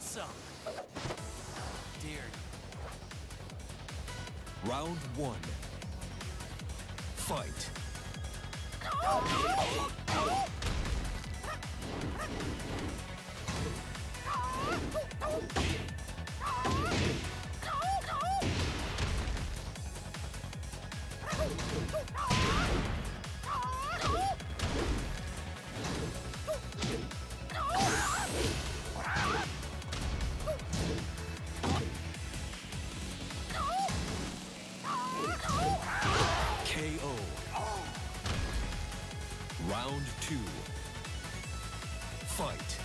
some. Dare you. Round one. Fight. Oh! Round two. Fight.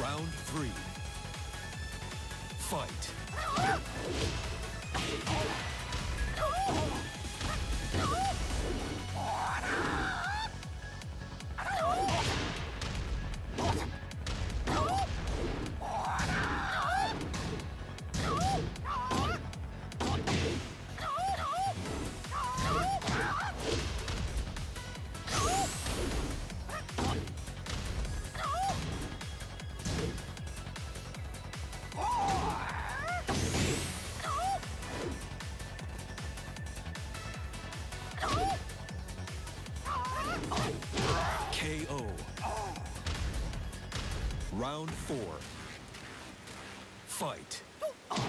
Round three. Fight. Round four. Fight. Oh, oh.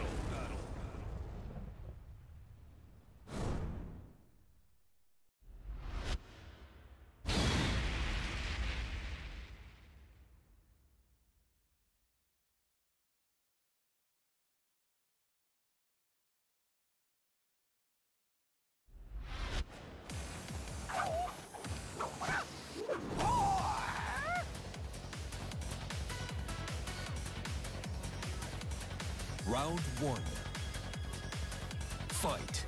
Round one. Fight.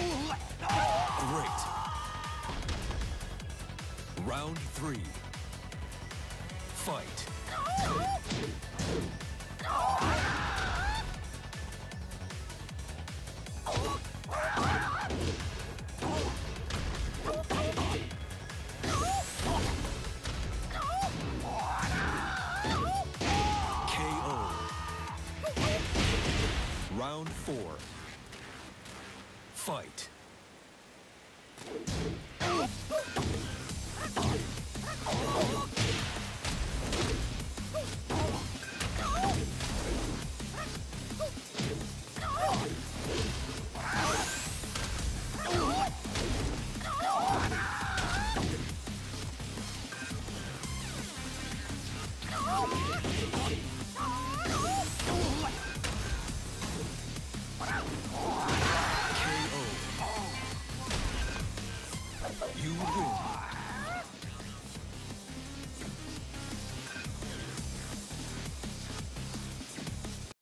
Great. Round three. Fight. round four fight.